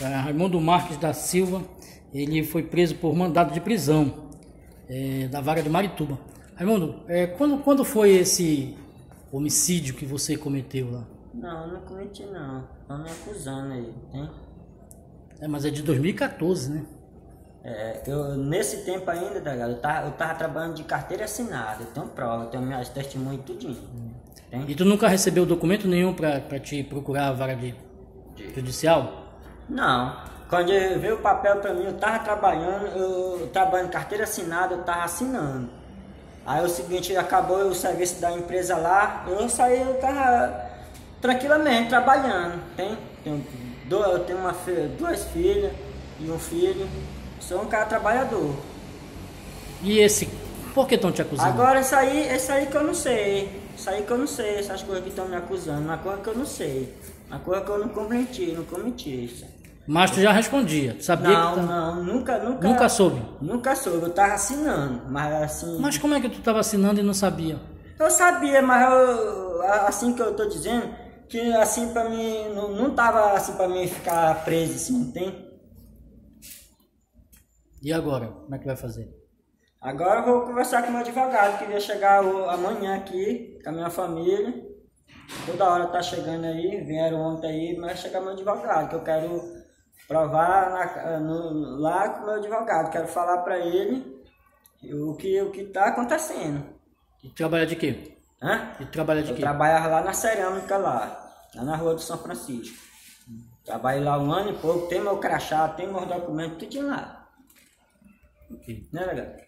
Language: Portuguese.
É, Raimundo Marques da Silva, ele foi preso por mandado de prisão é, da vaga de Marituba. Raimundo, é, quando, quando foi esse homicídio que você cometeu lá? Não, não cometi não. Estão me acusando aí, tem? É, mas é de 2014, né? É, eu, nesse tempo ainda, delegado, eu tava, eu tava trabalhando de carteira assinada. Eu tenho prova, eu tenho minhas testemunhas tudinho. Tem? E tu nunca recebeu documento nenhum pra te procurar a vaga de judicial? Não. Quando eu veio o papel pra mim, eu tava trabalhando, eu trabalhando carteira assinada, eu tava assinando. Aí o seguinte, acabou o serviço da empresa lá, eu saí, eu tava tranquilamente trabalhando. Tem? Tenho, do- eu tenho uma, duas filhas e um filho. Sou um cara trabalhador. E esse, por que estão te acusando? Agora isso aí, isso aí que eu não sei. Isso aí que eu não sei, essas coisas que estão me acusando, uma coisa que eu não sei. Uma coisa que eu não cometi, não cometi isso. Mas tu já respondia, tu sabia Não, que tá- não, nunca, nunca. nunca soube. Nunca soube, eu tava assinando, mas assim. Mas como é que tu estava assinando e não sabia? Eu sabia, mas eu, assim que eu tô dizendo, que assim pra mim, não, não tava assim pra mim ficar preso assim, não tem? E agora, como é que vai fazer? Agora eu vou conversar com o meu advogado, que ia chegar amanhã aqui com a minha família. Toda hora tá chegando aí, vieram ontem aí, mas chegar meu advogado, que eu quero provar na- no- lá com o meu advogado, quero falar pra ele o que, o que tá acontecendo. E trabalha de quê? Hã? E trabalha de Eu quê? trabalhava lá na cerâmica lá, lá na rua do São Francisco. Trabalhei lá um ano e pouco, tem meu crachá, tem meus documentos, tudo lá. Ok. Né, legal?